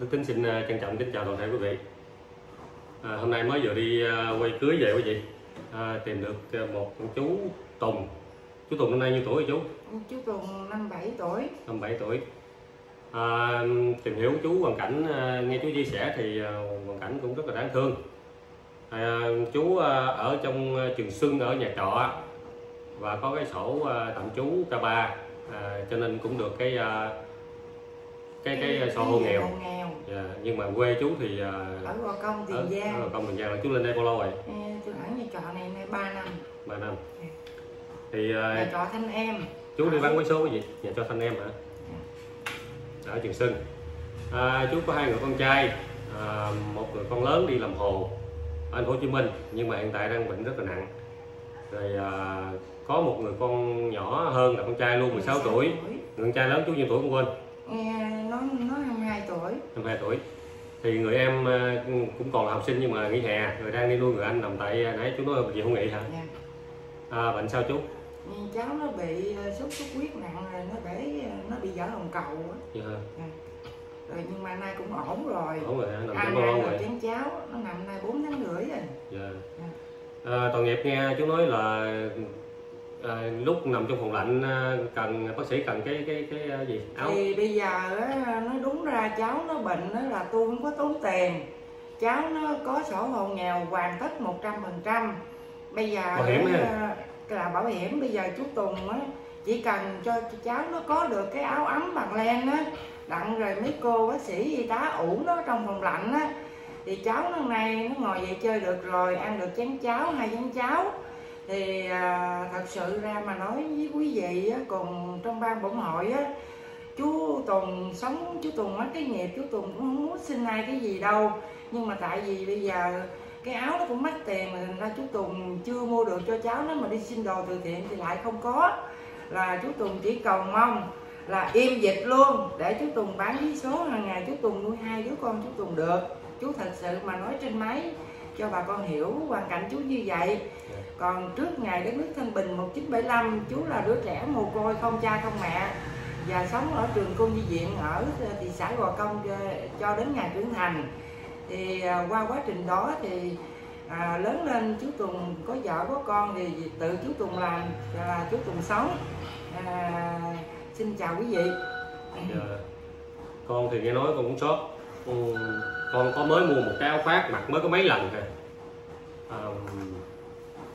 Đức Tính xin ờ, trân trọng kính chào toàn thể quý vị. À, hôm nay mới vừa đi ờ, quay cưới về quý vị. À, tìm được ờ, một chú Tùng. Chú Tùng năm nay nhiêu tuổi rồi chú? chú Tùng năm bảy tuổi 57 tuổi. À, tìm hiểu chú hoàn cảnh nghe chú chia sẻ thì hoàn cảnh cũng rất là đáng thương. À, chú ở trong Trường Xuân ở nhà trọ và có cái sổ tạm trú K3 à, cho nên cũng được cái ờ, cái cái sổ hộ nghèo. nghèo Dạ, nhưng mà quê chú thì ờ, ở Gò Công Tiền Giang ở công Tiền Giang là chú lên đây bao lâu rồi? Ê, tôi ở nhà trọ này nay 3 năm 3 năm. Dạ. Thì ờ, nhà trọ Thanh Em chú đi bán vé số cái gì? Nhà cho thanh em hả? Ở Trường Xuân. À, chú có hai người con trai, à, một người con lớn đi làm hồ ở thành phố Hồ Chí Minh nhưng mà hiện tại đang bệnh rất là nặng. Rồi à, có một người con nhỏ hơn là con trai luôn 16 tuổi. Người con trai lớn chú nhiêu tuổi không quên? Nó nó 22 tuổi 52 tuổi. Thì người em à, cũng còn là học sinh nhưng mà nghỉ hè, rồi đang đi nuôi người anh nằm tại à, nãy chú nói viện hữu nghị hả? nha À, bệnh sao chú? cháu nó bị ờ, sốt xuất huyết nặng rồi nó để ờ, nó bị vỡ lòng cầu á. Dạ, rồi nhưng mà nay cũng ổn rồi ổn rồi? Nằm lâu hai rồi? chén cháo nó nằm nay 4 tháng rưỡi rồi Dạ. À, tội nghiệp nghe chú nói là à, lúc nằm trong phòng lạnh à, cần bác sĩ cần cái cái cái à, gì? Áo? Thì bây giờ á, nói đúng ra cháu nó bệnh á, là tôi không có tốn tiền. Cháu nó có sổ hộ nghèo hoàn tất 100% bây giờ Bảo hiểm ha? là bảo hiểm bây giờ chú Tùng á, chỉ cần cho cháu nó có được cái áo ấm bằng len á đặng rồi mấy cô bác sĩ y tá ủ nó trong phòng lạnh á thì cháu nó nay nó ngồi dậy chơi được rồi ăn được chén cháo hai chén cháo thì à, thật sự ra mà nói với quý vị á, còn trong ban bổn hội á chú Tùng sống chú Tùng mất cái nghiệp chú Tùng cũng không muốn xin ai cái gì đâu. Nhưng mà tại vì bây giờ cái áo nó cũng mắc tiền mà thành ra chú Tùng chưa mua được cho cháu. Nó mà đi xin đồ từ thiện thì lại không có. Là chú Tùng chỉ cầu mong là im dịch luôn để chú Tùng bán vé số hàng ngày chú Tùng nuôi hai đứa con chú Tùng được. Chú thật sự mà nói trên máy cho bà con hiểu hoàn cảnh chú như vậy. Dạ còn trước ngày đất nước thân Bình 1975 chú là đứa trẻ mồ côi không cha không mẹ. Và sống ở trường cô di viện ở ờ, thị xã Gò Công ờ, cho, đến ngày trưởng thành thì ờ, qua quá trình đó thì à, lớn lên chú Tùng có vợ có con thì tự chú Tùng làm là chú Tùng sống. À, xin chào quý vị. Dạ. con thì nghe nói con cũng sốt. Ừ, con có mới mua một cái áo khoác mặc mới có mấy lần rồi à,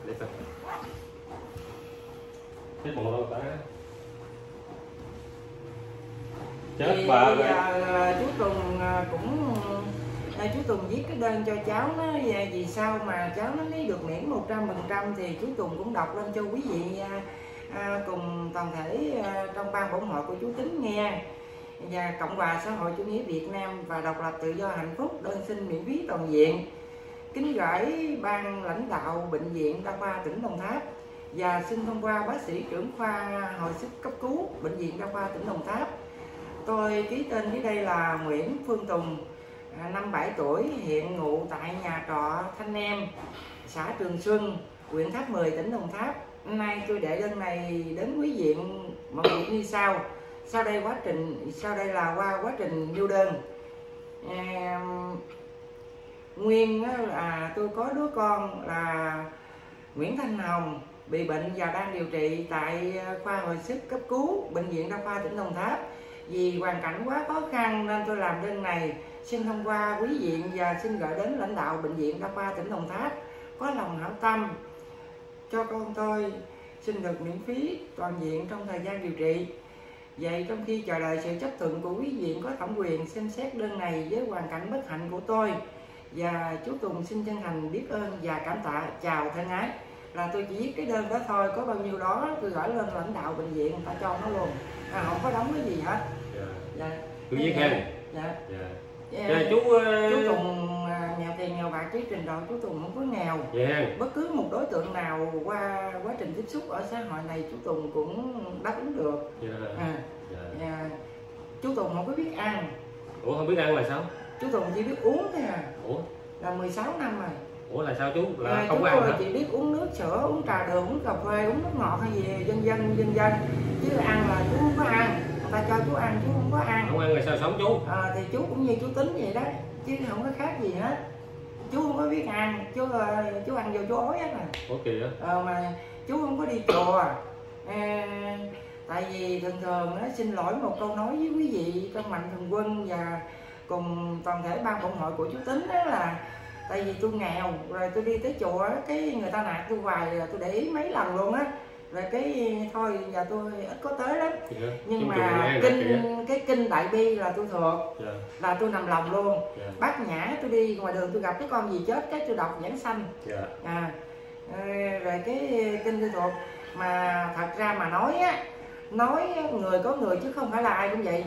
để coi chết một đâu ta. Chết thì bà bây rồi. giờ à, chú Tùng à, cũng à, chú Tùng viết cái đơn cho cháu nó vì sao mà cháu nó lấy được miễn 100% thì chú Tùng cũng đọc lên cho quý vị à, à, cùng toàn thể à, trong ban bổn hội của chú Tính nghe. Và Cộng hòa xã hội chủ nghĩa Việt Nam và độc lập tự do hạnh phúc đơn xin miễn phí toàn diện kính gửi ban lãnh đạo bệnh viện đa khoa tỉnh Đồng Tháp và xin thông qua bác sĩ trưởng khoa hồi sức cấp cứu bệnh viện đa khoa tỉnh Đồng Tháp. Tôi ký tên dưới đây là Nguyễn Phương Tùng à, năm bảy tuổi hiện ngụ tại nhà trọ Thanh Em xã Trường Xuân huyện Tháp 10 tỉnh Đồng Tháp. Hôm nay tôi đệ đơn này đến quý viện mọi việc như sau. Sau đây quá trình sau đây là qua quá trình nêu đơn. À, nguyên là tôi có đứa con là Nguyễn Thanh Hồng, bị bệnh và đang điều trị tại ờ, khoa hồi sức cấp cứu, bệnh viện đa khoa tỉnh Đồng Tháp. Vì hoàn cảnh quá khó khăn nên tôi làm đơn này, xin thông qua quý viện và xin gửi đến lãnh đạo bệnh viện đa khoa tỉnh Đồng Tháp. Có lòng hảo tâm cho con tôi, xin được miễn phí toàn diện trong thời gian điều trị. Vậy trong khi chờ đợi sự chấp thuận của quý viện có thẩm quyền xem xét đơn này với hoàn cảnh bất hạnh của tôi và chú Tùng xin chân thành biết ơn và cảm tạ. Chào thân ái. Là tôi chỉ viết cái đơn đó thôi có bao nhiêu đó tôi gửi lên lãnh đạo bệnh viện người ta cho nó luôn. À, không có đóng cái gì hết. Dạ. dạ. Chú viết ha dạ. Dạ. dạ. Dạ, chú ờ, chú Tùng à, nghèo tiền nghèo bạc chứ trình độ chú Tùng không có nghèo. Dạ. Ha bất cứ một đối tượng nào qua quá trình tiếp xúc ở xã hội này chú Tùng cũng đáp ứng được. Dạ. à, dạ. à, chú Tùng không có biết ăn. Ủa không biết ăn là sao chú Tùng chỉ biết uống thôi à. Ủa? Là 16 năm rồi. Ủa là sao chú? Là à, không chú ăn hả? chỉ biết uống nước sữa uống trà đường uống cà phê uống nước ngọt hay gì dân dân dân dân. Chứ ăn là chú không có ăn. Người ta cho chú ăn chú không có ăn. Không ăn là sao sống chú? À, thì chú cũng như chú tính vậy đó. Chứ không có khác gì hết. Chú không có biết ăn. Chú ờ, chú ăn vô chú ói á mà. Ủa kìa ờ, mà chú không có đi chùa. À, tại vì thường thường nó xin lỗi một câu nói với quý vị trong mạnh thường quân và cùng toàn thể ban phụng hội của chú tính đó là tại vì tôi nghèo rồi tôi đi tới chùa cái người ta nạt tôi hoài rồi tôi để ý mấy lần luôn á. Rồi cái thôi giờ tôi ít có tới lắm. Kìa nhưng Chúng mà kinh cái kinh đại bi là tôi thuộc dạ. là tôi nằm lòng luôn. Dạ. Bát nhã tôi đi ngoài đường tôi gặp cái con gì chết cái tôi đọc giảng sanh. Dạ. À ờ, rồi cái kinh tôi thuộc. Mà thật ra mà nói á nói người có người chứ không phải là ai cũng vậy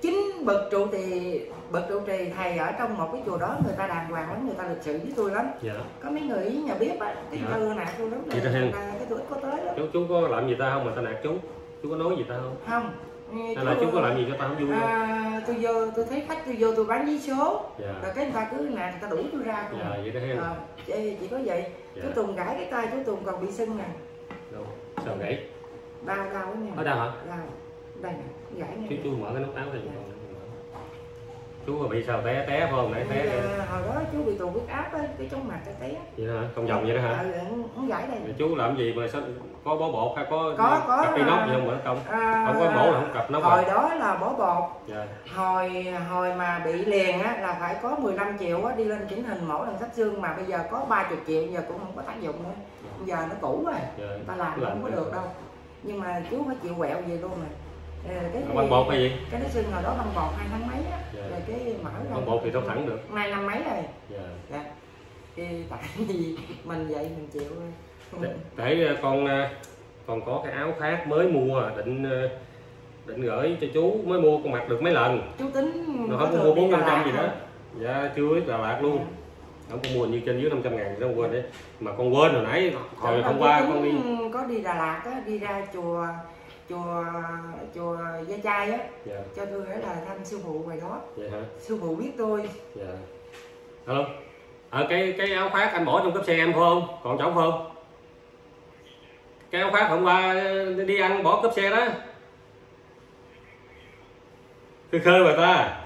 chính bậc trụ trì bậc trụ trì thầy ở trong một cái chùa đó người ta đàng hoàng lắm người ta lịch sự với tôi lắm. Dạ. Có mấy người nhà bếp á cái Dạ. tư nạt tôi lắm đó là, là cái ít có tới lắm chú chú có làm gì ta không? Mà ta nạt chú. Chú có nói gì ta không? Không. Hay là chú có làm gì cho ta không? Vui không? à, tôi vô tôi thấy khách tôi vô tôi bán vé số. Dạ. Rồi cái người ta cứ nạt người ta đuổi tôi ra không dạ vậy đó à, chỉ, chỉ có vậy. Dạ. Chú Tùng gãi cái tay chú Tùng còn bị sưng nè. Sao gãy đau đau nè ở đâu hả? Đau đây nè chú chú mở cái nút áo này chú bị sao té té không? Nãy té à, hồi đó chú bị tụt huyết áp á cái chóng mặt cái té. Vậy đó không vòng vậy đó hả? Ừ, không gãi đây Rồi chú làm gì mà sao có bó bột hay có Có, có, cặp inox gì không mà không à, không có mổ là không cặp nó hồi vào đó là bó bột. Dạ. Hồi hồi mà bị liền á là phải có 15 triệu á đi lên chỉnh hình mổ lần sắp xương mà bây giờ có 30 triệu giờ cũng không có tác dụng nữa. Giờ nó cũ rồi dạ. ta làm không có được đâu. Nhưng mà chú phải chịu quẹo về luôn rồi Ờ, cái băng bột hay gì? cái nó xương hồi đó băng bột hai tháng mấy á. Dạ. rồi cái mở ra. Băng bột thì đâu thẳng được. Nay năm mấy rồi? Dạ. Dạ. Thì tại vì mình vậy mình chịu để, để ờ, con ờ, còn có cái áo khác mới mua định định gửi cho chú mới mua con mặc được mấy lần. Chú tính nó không mua bốn năm trăm gì đó dạ chưa biết Đà Lạt luôn. Không có mua như trên dưới 500 ngàn đó quên đấy mà con quên hồi nãy hồi hôm qua con đi. có đi Đà Lạt á đi ra chùa chùa chùa Gia Trai á dạ. cho tôi hỏi là thăm sư phụ ngoài đó. Vậy hả? Sư phụ biết tôi. Dạ. Alo? Ở cái cái áo khoác anh bỏ trong cốp xe em không? Còn phải không? Cái áo khoác hôm qua đi ăn bỏ cốp xe đó. Khơi khơi bà ta.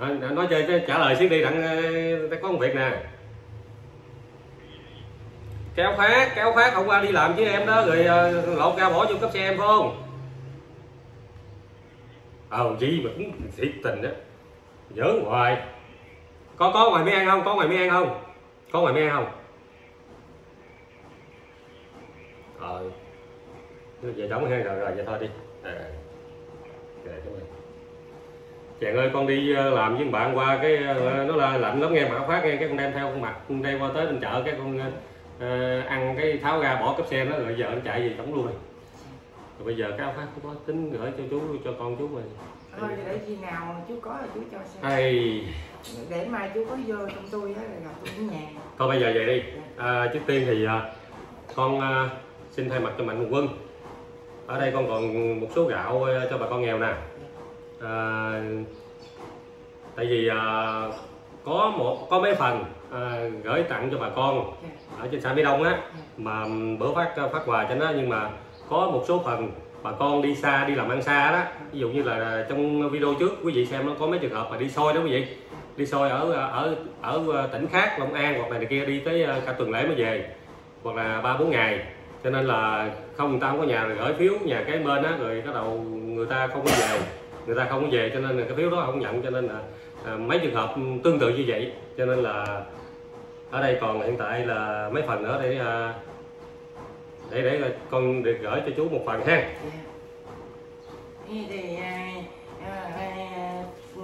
À, nói chơi trả lời xíu đi đặng ờ, có một việc nè cái phát, khoác phát hôm qua đi làm với em đó. Rồi ờ, lộ ra bỏ vô cấp xe em phải không? Ờ gì mà cũng thiệt tình đó nhớ hoài. Có có ngoài mấy ăn không? Có ngoài mấy ăn không? Có ngoài mấy ăn không? Ờ. Về đóng hay rồi rồi vậy thôi đi. À, kệ chàng ơi con đi ờ, làm với bạn qua cái ờ, nó là lạnh lắm nghe mà phát nghe cái con đem theo con mặc con đem qua tới bên chợ cái con ờ, ăn cái tháo ra bỏ cốp xe nó rồi giờ anh chạy về đóng luôn rồi rồi bây giờ cái áo khoác cũng có tính gửi cho chú cho con chú mình. Thôi để khi nào chú có là chú cho xem hay để mai chú có vô trong tôi á là gặp tôi ở nhà thôi bây giờ về đi. À, trước tiên thì à, con à, xin thay mặt cho mạnh quân. Ở đây con còn một số gạo à, cho bà con nghèo nè. À, tại vì à, có một có mấy phần à, gửi tặng cho bà con ở trên xã Mỹ Đông á mà bữa phát phát quà cho nó nhưng mà có một số phần bà con đi xa đi làm ăn xa đó ví dụ như là trong video trước quý vị xem nó có mấy trường hợp mà đi soi đó quý vị. Đi soi ở ở ở tỉnh khác Long An hoặc là này kia đi tới à, cả tuần lễ mới về hoặc là ba bốn ngày. Cho nên là không người ta không có nhà rồi gửi phiếu nhà cái bên á rồi bắt đầu người ta không có về người ta không có về cho nên là cái phiếu đó không nhận cho nên là à, mấy trường hợp tương tự như vậy. Cho nên là ở đây còn hiện tại là mấy phần nữa để à, để để con được gửi cho chú một phần ha. Dạ. Thì, à, à, à, ừ,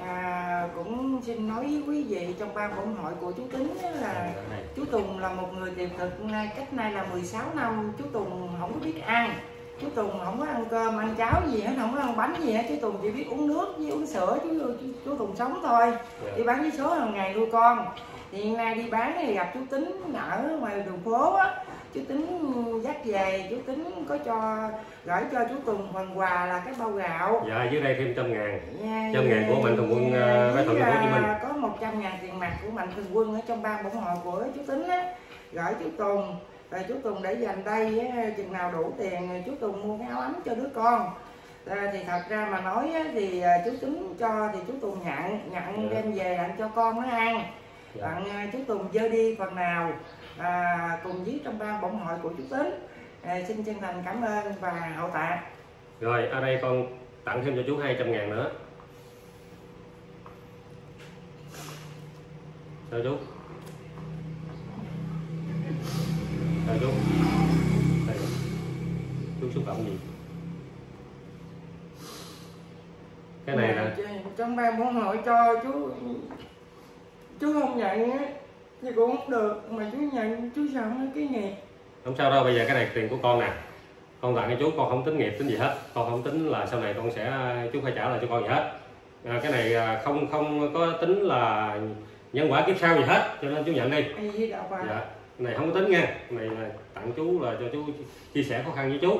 à, cũng xin nói với quý vị trong ban phụng hội của chú Tính là chú Tùng là một người tiềm thực nay cách nay là 16 năm chú Tùng không có biết ăn. Chú Tùng không có ăn cơm ăn cháo gì hết không có ăn bánh gì hết. Chú Tùng chỉ biết uống nước với uống sữa chú chú, chú Tùng sống thôi. Đi bán vé số hàng ngày nuôi con thì hiện nay đi bán thì gặp chú Tính ở ngoài đường phố á. Chú Tính dắt về chú Tính có cho gửi cho chú Tùng phần quà là cái bao gạo. Dạ dưới đây thêm trăm ngàn. Dạ, Trăm ngàn của Mạnh Thường Quân, ờ, Mai Thuận, Thành phố Hồ Chí Minh. có 100 ngàn tiền mặt của Mạnh Thường Quân ở trong ban bổng hội của chú Tính á. Gửi chú Tùng. Rồi chú Tùng để dành đây chừng nào đủ tiền chú Tùng mua cái áo ấm cho đứa con. À, thì thật ra mà nói á, thì chú tính cho thì chú Tùng nhận nhận Dạ. đem về đặng cho con nó ăn dạ. đặng à, chú Tùng dơ đi phần nào à, cùng với trong ban bổng hội của chú Tính à, xin chân thành cảm ơn và hậu tạ. Rồi ở đây con tặng thêm cho chú 200 ngàn nữa. Sao chú? Sao chú? Đây. Chú xúc động gì? Cái này là trong ban bổng hội cho chú chú không nhận á thì cũng không được mà chú nhận chú sợ mấy cái nghiệp. Không sao đâu bây giờ cái này tiền của con nè. Con tặng cho chú con không tính nghiệp tính gì hết. Con không tính là sau này con sẽ chú phải trả lại cho con gì hết. À, cái này à, không không có tính là nhân quả kiếp sau gì hết cho nên chú nhận đi. Dạ. Này không có tính nha. Cái này là tặng chú là cho chú chia sẻ khó khăn với chú.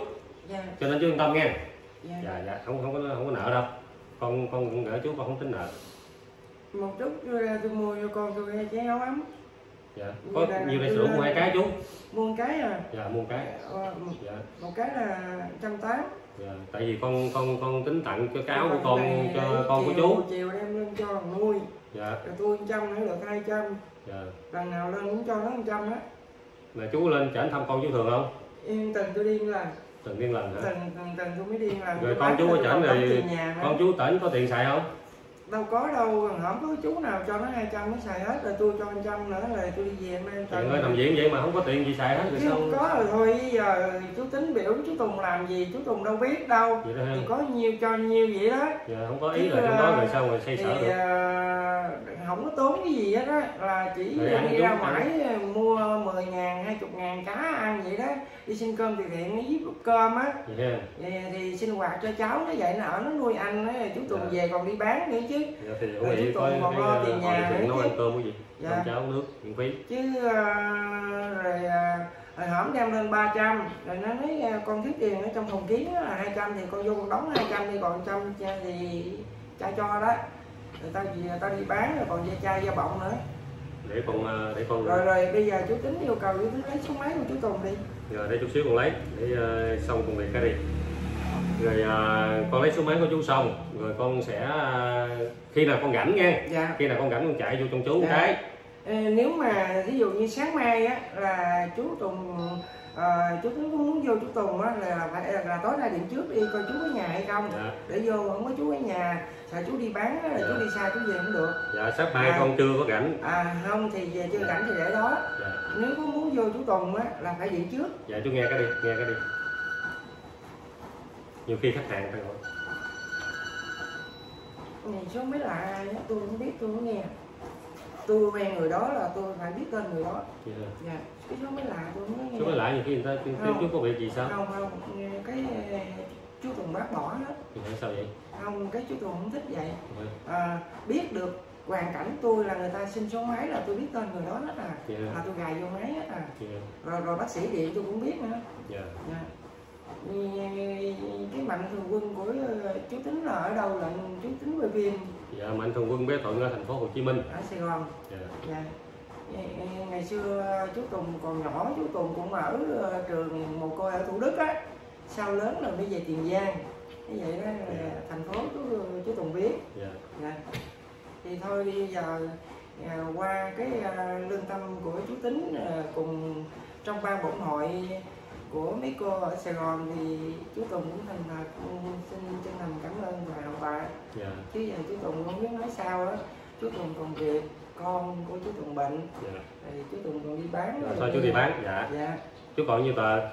Dạ. Cho nên chú yên tâm nha. Dạ. Dạ dạ. Không không có không có nợ đâu. Con con gửi chú con không tính nợ một chút tôi ra tôi mua cho con tôi hai chén áo ấm. Dạ có nhiều đây sữa mua hai cái chú. mua cái à. Dạ mua cái. Ờ, một- dạ. một cái là trăm tám. Dạ tại vì con con con tính tặng cho cáo của con cho con của chú. chiều đem lên cho thằng nuôi dạ. Rồi tôi trăm nữa được hai trăm. Dạ. Lần nào lên cũng cho nó một trăm á là chú lên chảnh thăm con chú thường không? Yên tình tôi điên là từng niên lần hả? Tình tình tình tôi mới điên là rồi con chú ở chảnh rồi con chú tỉnh có tiền xài không đâu có đâu không có chú nào cho nó hai trăm nó xài hết rồi tôi cho một trăm nữa rồi tôi đi về mang tiền ơi nằm viện vậy mà không có tiền gì xài hết rồi chứ sao? không có rồi thôi giờ chú tính biểu chú Tùng làm gì chú Tùng đâu biết đâu. Vậy đó thì có nhiêu cho nhiêu vậy đó. Giờ không có ý là trong đó rồi sao mà xây thì sở được? à, không có tốn cái gì hết á là chỉ Rồi đi ra ngoài à, mua 10 ngàn 20 ngàn cá ăn vậy đó. Đi xin cơm từ thiện với bút cơm á. Ha. Thì, thì sinh hoạt cho cháu nó vậy nó ở nó nuôi anh á chú Tùng Dạ. về còn đi bán nữa chứ dạ thì Rồi cũng vậy chú có Tùng còn cái lo tiền nhà nữa nấu chứ. ăn cơm cái gì? Dạ. cơm cháo nước miễn phí. Chứ à, rồi à, rồi hổm đem lên 300 rồi nó nói à, con thiếu tiền ở trong phòng kiến là 200 thì con vô con đóng 200 đi còn 100 cha thì cha cho đó. Rồi tao gì tao đi bán rồi còn da chai da bọng nữa. Để con ờ, để con rồi rồi bây giờ chú tính yêu cầu chú tính lấy số máy của chú Tùng đi. Rồi để chút xíu con lấy để ờ, xong công việc cái đi rồi ờ, con lấy số máy của chú xong rồi con sẽ ờ, khi nào con rảnh nha dạ. Khi nào con rảnh con chạy vô trong chú Dạ. cái. Ờ, nếu mà ví dụ như sáng mai á là chú Tùng ờ, chú cũng muốn vô chú Tùng á là phải là tối nay điện trước đi coi chú có nhà hay không? Dạ. Để vô không có chú ở nhà sợ chú đi bán á, là Dạ. chú đi xa chú về cũng được. Dạ sắp mai Dạ. con chưa có rảnh. À không thì về chưa rảnh thì để đó. Dạ. Nếu có muốn vô chú Tùng á là phải điện trước. Dạ chú nghe cái đi nghe cái đi nhiều khi khách hàng ta gọi. Này số mấy lạ ai á tôi không biết tôi không nghe. Tôi quen người đó là tôi phải biết tên người đó. Dạ. dạ cái số mấy lạ tôi không nghe. Chú mới lại nhiều khi người ta Không. chú có việc gì sao? Không không cái chú Tùng bác bỏ hết thì hỏi sao vậy? Không cái chú Tùng không thích vậy. Dạ. à, biết được hoàn cảnh tôi là người ta xin số máy là tôi biết tên người đó hết à. Dạ. Là tôi gài vô máy hết à. Dạ. Rồi rồi bác sĩ điện tôi cũng biết nữa. Dạ. Dạ. Cái mạnh thường quân của ờ, chú tính là ở đâu là chú tính về phim dạ mạnh thường quân bé thuận ở thành phố hồ chí minh. Ở sài gòn. Dạ. Dạ. Ngày- xưa chú Tùng còn nhỏ chú Tùng cũng ở ờ, trường mồ côi ở Thủ Đức á. Sau lớn rồi mới về Tiền Giang. Như vậy đó là thành phố chú, chú Tùng biết. Dạ. Dạ. thì thôi bây giờ qua cái lương tâm của chú Tính cùng trong ban bổn hội của mấy cô ở Sài Gòn thì chú Tùng cũng thành thật. Xin chân thành cảm ơn và hậu tạ dạ. Chứ giờ chú Tùng không biết nói sao á. Chú Tùng còn việc con của chú Tùng bệnh. Dạ. Thì chú Tùng còn đi bán rồi. thôi chú đi bán? Dạ. Dạ. Chú còn nhiêu tờ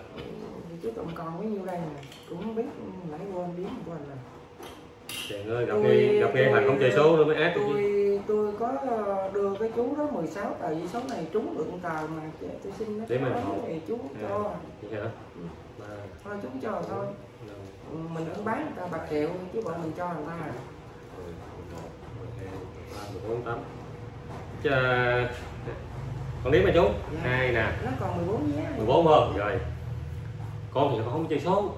chú Tùng còn bấy nhiêu đây nè. Cũng không biết nãy quên biết quên rồi Trời ơi, gặp Tôi- nghe gặp nghe tôi- thành không chơi số nữa mới được chứ. tôi tôi có ờ, đưa cái chú đó 16 tờ giấy số này trúng được một tờ mà tôi xin nó Để mình thì chú À. cho Vậy hả? Ba, thôi chú cho thôi Ừ, mình vẫn bán người ta bạc triệu chứ bọn mình cho người ta à. Chà, Còn đếm mà chú? Dạ. Hai nè, nó còn 14 vé 14 không? Rồi. Con thì không chơi số.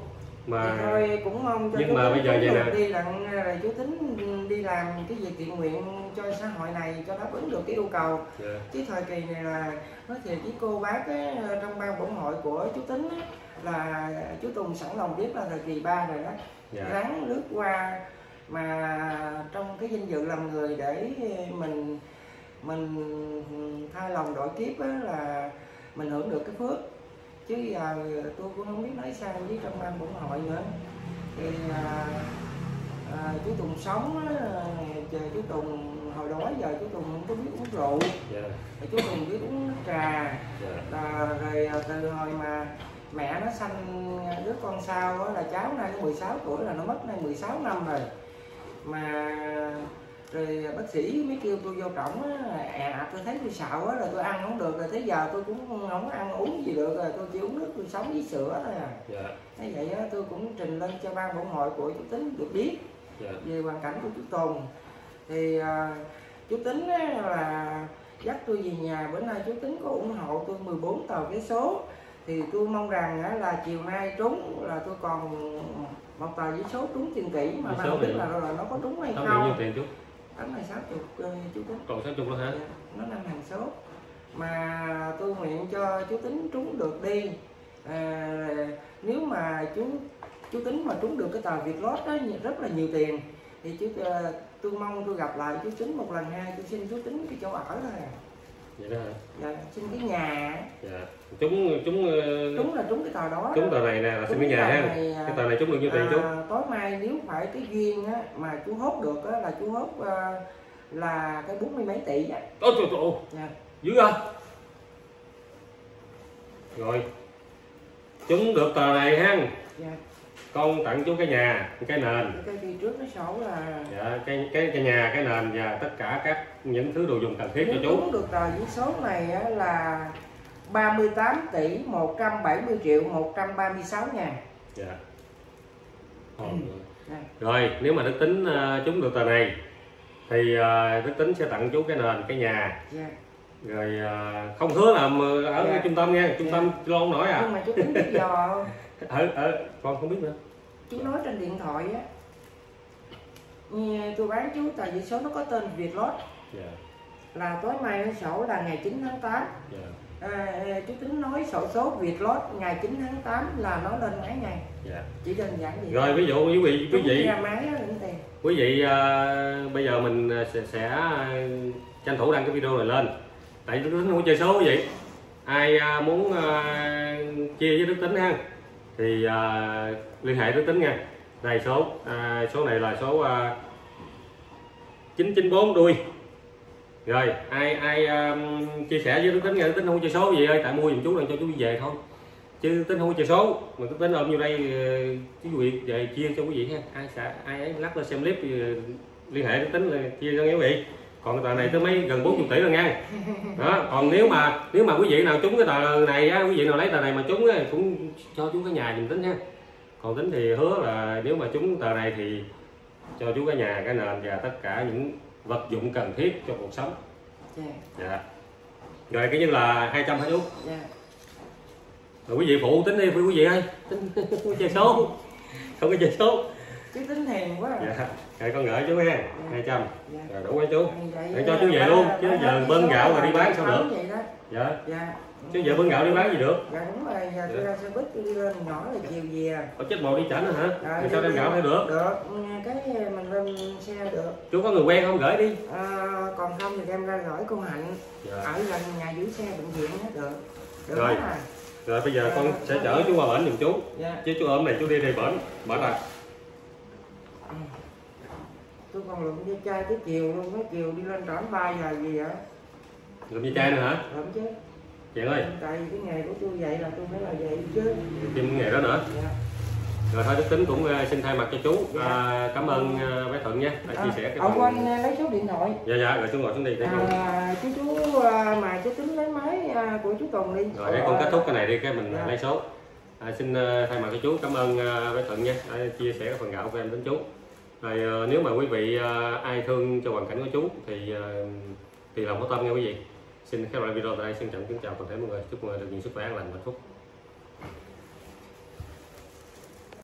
Mà thì thôi cũng mong cho nhưng chú mà bây giờ vậy nè. đi đặng rồi chú tính đi làm cái việc thiện nguyện cho xã hội này cho đáp ứng được cái yêu cầu. Dạ, chứ thời kỳ này là nói thiệt với cô bác á, trong ban bổn hội của chú tính á, là chú Tùng sẵn lòng biết là thời kỳ ba rồi đó. Dạ. Ráng lướt qua mà trong cái danh dự làm người để mình mình thay lòng đổi kiếp là mình hưởng được cái phước chứ giờ tôi cũng không biết nói sao với trong ban bổn hội nữa. Thì à, à, chú Tùng sống chờ chú Tùng hồi đó giờ chú Tùng không có biết uống rượu. Dạ. Thì chú Tùng biết uống trà. Dạ. À, rồi từ hồi mà mẹ nó sanh đứa con sau á, là cháu nay nó 16 tuổi là nó mất nay 16 năm rồi. Mà rồi bác sĩ mới kêu tôi vô trọng á à tôi thấy tôi sợ quá rồi tôi ăn không được rồi tới giờ tôi cũng không ăn uống gì được rồi tôi chỉ uống nước tôi sống với sữa thôi à. Dạ. Thế vậy á tôi cũng trình lên cho ban bổn hội của chú tính được biết dạ. về hoàn cảnh của chú Tùng. Thì à, chú tính á, là dắt tôi về nhà bữa nay chú tính có ủng hộ tôi 14 tờ vé số. Thì tôi mong rằng á, là chiều nay trúng là tôi còn một tờ vé số trúng tiền kỷ mà không biết là, là nó có trúng hay không tấm chục ờ, chú tính. Còn sáu chục luôn hả? Dạ, nó năm hàng số mà tôi nguyện cho chú tính trúng được đi. À, nếu mà chú chú tính mà trúng được cái tờ Việt lót đó rất là nhiều tiền thì chú ờ, tôi mong tôi gặp lại chú tính một lần hai tôi xin chú tính cái chỗ ở thôi à. Vậy đó hả? Dạ, xin cái nhà dạ. Chúng chúng ờ, trúng là trúng cái tờ đó đó. tờ này nè là xin Trúng cái nhà ha. này, à, cái tờ này chúng được nhiêu tiền chú à, tối mai nếu phải cái duyên á, mà chú hốt được á, là chú hốt ờ, là cái bốn mươi mấy tỷ á. ôi trời trời Dạ. dữ à rồi. Chúng được tờ này ha. Dạ. con tặng chú cái nhà cái nền. Cái kỳ trước nó sổ là dạ, cái cái cái nhà cái nền và tất cả các những thứ đồ dùng cần thiết cho chú được tờ giấy số này á, là 38 tỷ 170 triệu 136 ngàn dạ Ồ, Dạ. rồi nếu mà đức tính ờ, trúng được tờ này thì ờ, đức tính sẽ tặng chú cái nền cái nhà dạ. rồi ờ, không hứa làm ờ, ở Dạ. trung tâm nha trung Dạ. tâm lo không nổi à nhưng mà chú tính biết giờ không? ở ở con không biết nữa chú nói trên điện thoại á tôi bán chú tờ giấy số nó có tên Vietlot dạ. Là tối mai nó sổ là ngày 9 tháng 8 dạ. À, chú tính nói sổ số Vietlot ngày 9 tháng 8 là nó lên máy ngay dạ. Chỉ đơn giản vậy rồi ví dụ quý vị quý vị máy quý vị ờ, bây giờ mình ờ, sẽ, sẽ ờ, tranh thủ đăng cái video này lên. Tại đức tính không có chơi số quý vị ai ờ, muốn ờ, chia với đức tính ha thì ờ, liên hệ đức tính nha. Đây số à, số này là số uh, 994 đuôi rồi ai ai um, chia sẻ với đức tính nghe đức tính không chơi số gì ơi tại mua dùm chú đang cho chú đi về thôi chứ tính không chơi số mà đức tính ôm vô đây ờ, chú chứ về chia cho quý vị ha. Ai sẽ ai ấy lắc lên xem clip thì liên hệ đức tính là chia cho quý vị. Còn tờ này tới mấy gần 40 tỷ rồi nha đó còn nếu mà nếu mà quý vị nào trúng cái tờ này á quý vị nào lấy tờ này mà trúng á cũng cho chú cái nhà dùm tính ha. Còn tính thì hứa là nếu mà trúng tờ này thì cho chú cái nhà cái nền và tất cả những vật dụng cần thiết cho cuộc sống. Dạ. Dạ. Rồi cái như là 200 hả chú? Dạ. Rồi quý vị phụ tính đi quý vị ơi. Tính chơi số. Không có chơi số. Chú tính hèn quá. À. dạ. Rồi con gửi chú ha 200 Dạ. rồi đủ hả chú. Để cho chú về luôn, chứ giờ số gạo rồi đi bán sao được? dạ. Dạ chứ giờ bưng gạo đi bán gì được? Dạ đúng rồi giờ tôi Dạ. ra xe buýt tôi đi lên nhỏ là chiều về. Có chết mồ đi chảnh hả? Thì sao đem gạo hay được? được cái mình lên xe được. Chú có người quen không? Gửi đi. À, còn không thì đem ra gửi cô hạnh. Dạ. ở gần nhà giữ xe bệnh viện hết được. Được Rồi. à. Rồi bây giờ con sẽ chở chú qua bển giùm chú. Dạ. Chứ chú ôm này chú đi đi bển bển rồi Ừ. tôi còn lượm dây chai tới chiều luôn tới chiều đi lên trển ba giờ gì á làm như trai nữa hả? Lượm chứ chuyện ơi. Tại vì cái nghề của tôi vậy là tôi phải là vậy chứ. Thêm nghề đó nữa. Dạ. rồi thôi đức tính cũng ờ, xin thay mặt cho chú. À, cảm ơn ờ, bé thuận nha. Đã chia sẻ cái ông anh à, lấy số điện thoại. Dạ dạ rồi chú ngồi xuống đi để à, chú. chú à, mà chú tính lấy máy à, của chú Tùng đi. Rồi để con kết thúc cái này đi cái mình Dạ. lấy số. À, xin ờ, thay mặt cho chú. Cảm ơn ờ, bé thuận nha. Đã chia sẻ cái phần gạo của em đến chú. Rồi ờ, nếu mà quý vị ờ, ai thương cho hoàn cảnh của chú thì ờ, thì lòng có tâm nha quý vị xin khép lại video tại đây. Xin trọng kính chào toàn thể mọi người. Chúc mọi người được nhiều sức khỏe an lành và hạnh phúc.